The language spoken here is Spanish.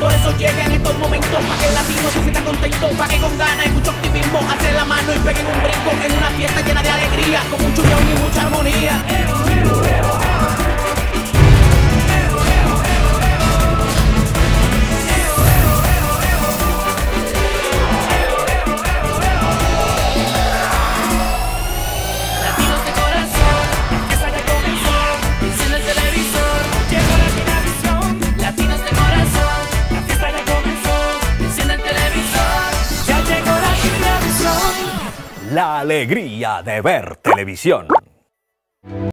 Por eso llega en estos momentos para que el latino se sienta contento, para que con ganas y mucho optimismo alcen la mano y peguen un brinco en una fiesta llena de alegría, con mucha unión y mucha armonía. La alegría de ver televisión.